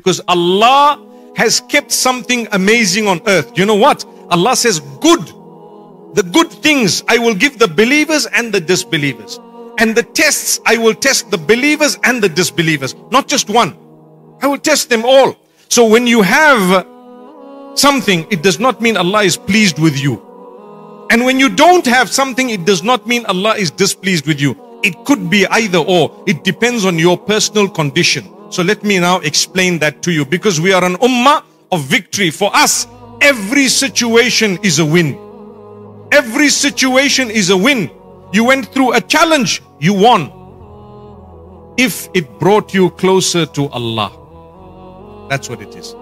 Because Allah has kept something amazing on earth. You know what? Allah says, good. The good things I will give the believers and the disbelievers. And the tests I will test the believers and the disbelievers. Not just one. I will test them all. So when you have something, it does not mean Allah is pleased with you. And when you don't have something, it does not mean Allah is displeased with you. It could be either or. It depends on your personal condition. So let me now explain that to you because we are an ummah of victory. For us, every situation is a win. Every situation is a win. You went through a challenge, you won. If it brought you closer to Allah. That's what it is.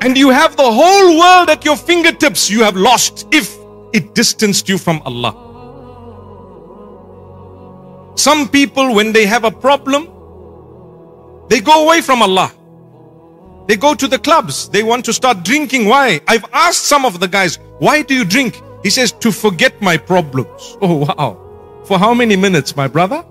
And you have the whole world at your fingertips, you have lost if it distanced you from Allah. Some people, when they have a problem, they go away from Allah. They go to the clubs. They want to start drinking. Why? I've asked some of the guys, why do you drink? He says, to forget my problems. Oh, wow. For how many minutes, my brother?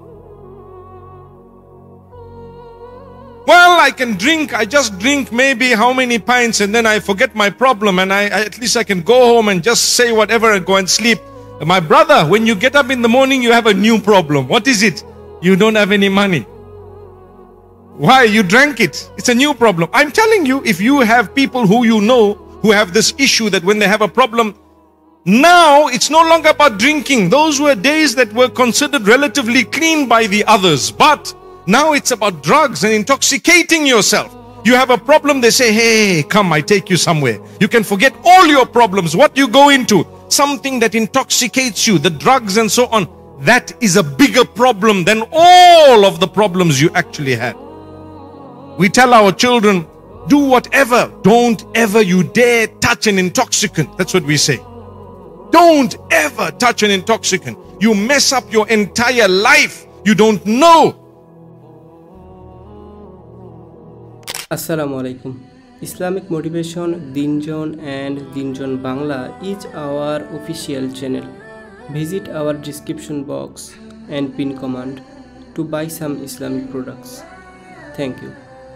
Well, I can drink. I just drink maybe how many pints and then I forget my problem and I, I, at least I can go home and just say whatever and go and sleep. My brother, when you get up in the morning, you have a new problem. What is it? You don't have any money. Why? You drank it. It's a new problem. I'm telling you, if you have people who you know who have this issue that when they have a problem, now it's no longer about drinking. Those were days that were considered relatively clean by the others. But now it's about drugs and intoxicating yourself. You have a problem, they say, hey, come, I take you somewhere. You can forget all your problems, what you go into, something that intoxicates you, the drugs and so on. That is a bigger problem than all of the problems you actually had. We tell our children, do whatever. Don't ever you dare touch an intoxicant. That's what we say. Don't ever touch an intoxicant. You mess up your entire life. You don't know Assalamu alaikum. Islamic Motivation Deen Zone and Deen Zone Bangla is our official channel. Visit our description box and pin command to buy some Islamic products. Thank you.